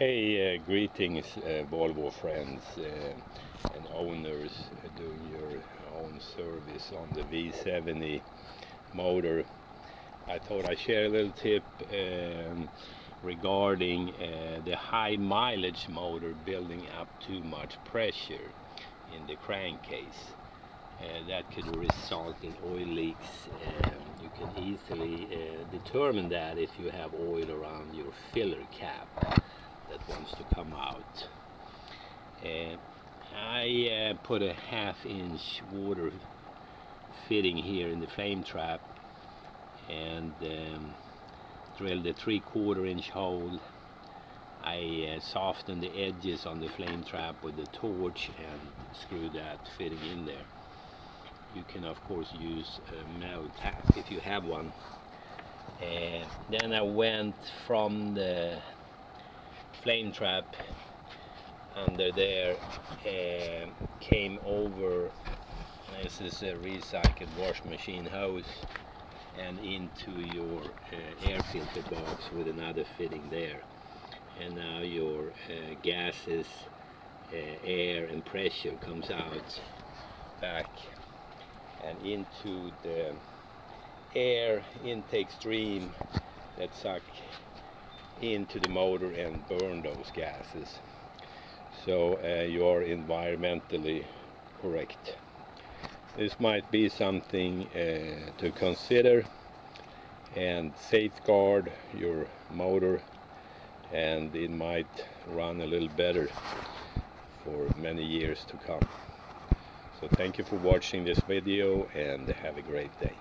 Hey, uh, greetings uh, Volvo friends uh, and owners doing your own service on the V70 motor. I thought I'd share a little tip um, regarding uh, the high mileage motor building up too much pressure in the crankcase. Uh, that could result in oil leaks. You can easily uh, determine that if you have oil around your filler cap wants to come out. Uh, I uh, put a half inch water fitting here in the flame trap and um, drilled a three quarter inch hole. I uh, softened the edges on the flame trap with the torch and screwed that fitting in there. You can of course use a metal tap if you have one. Uh, then I went from the flame trap under there uh, came over this is a recycled wash machine hose and into your uh, air filter box with another fitting there. And now your uh, gases uh, air and pressure comes out back and into the air intake stream that suck into the motor and burn those gases. So uh, you are environmentally correct. This might be something uh, to consider and safeguard your motor and it might run a little better for many years to come. So thank you for watching this video and have a great day.